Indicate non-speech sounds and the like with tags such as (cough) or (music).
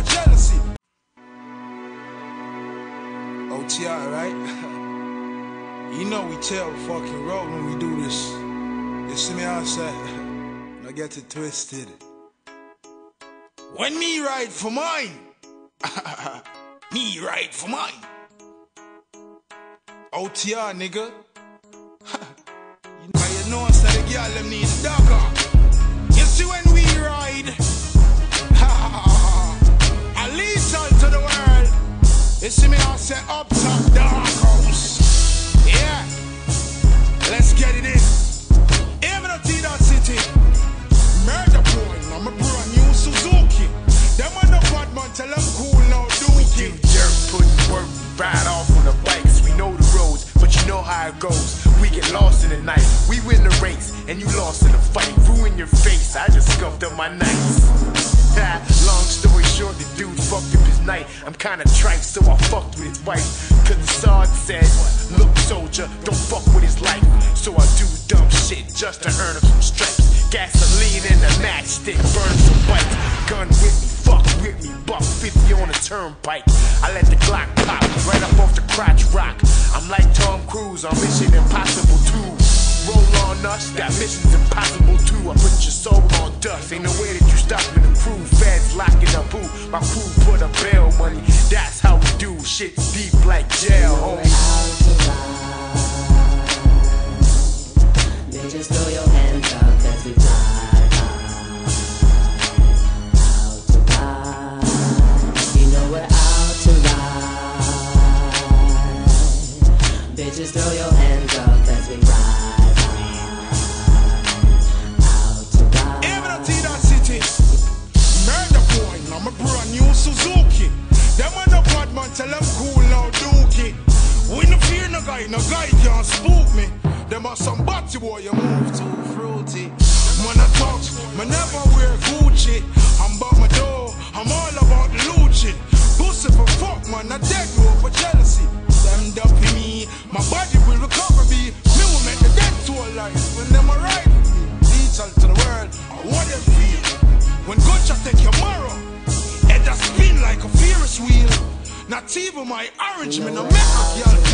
over jealousy. OTR, right? (laughs) you know we tell fucking road when we do this. You see me outside? (laughs) I get it twisted. When me ride for mine, (laughs) me ride for mine. OTR, nigga. you know, know, so the girl them need dogger. You see when we ride, ride off on the bikes. We know the roads, but you know how it goes. We get lost in the night. We win the race, and you lost in the fight. Ruin your face. I just scuffed up my nights. Long story short, the dude fucked up his night. I'm kinda tripe, so I fucked with his wife. Cause the sergeant said, Look, soldier, don't fuck with his life. So I do dumb shit just to earn him some stripes. Gasoline in a matchstick, burn some bites. Gun with me, fuck with me, buck 50 on a turnpike. I let the Glock crotch rock. I'm like Tom Cruise on Mission Impossible 2. Roll on us, got missions impossible too. I put your soul on dust. Ain't no way that you stopping the crew. Feds locking up who? My crew put up bail money. That's how we do. Shit deep like jail, homie. Bitches throw your hands up as we ride I'm a brand new Suzuki. Them on the bad man, tell them cool now, dookie. We no fear no guy, no guy can't spook me. Them are some batty boy, you move too fruity. Man, I talk, me never wear Gucci. I'm about my door, I'm all about the looching. Pussy for fuck, man, I dead you for jealousy. Me, my body will recover me. Me will make the dead to alive when them arrive with me. Lethal to the world, I what them feel. When gunshot take your marrow, it just spin like a Ferris wheel. Not even my orange man, no make a girl